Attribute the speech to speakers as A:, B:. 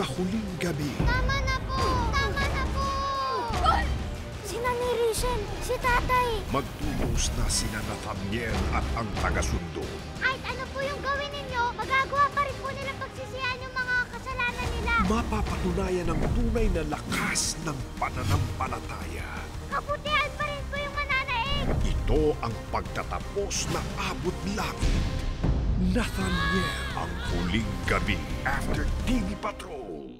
A: sa huling gabi.
B: Tama na po! Tama na po! Si Nanay Rachel, si Tatay.
A: Magtulos na sina Nathaniel at ang tagasundo.
B: Kahit ano po yung gawin ninyo, magagawa pa rin po nila pagsisihan yung mga kasalanan nila.
A: Mapapatunayan ang tunay na lakas ng pananampalataya.
B: Kabutihan pa rin po yung mananaig.
A: Ito ang pagtatapos na abot langit. Nathaniel. Ang huling gabi after TV Patrol.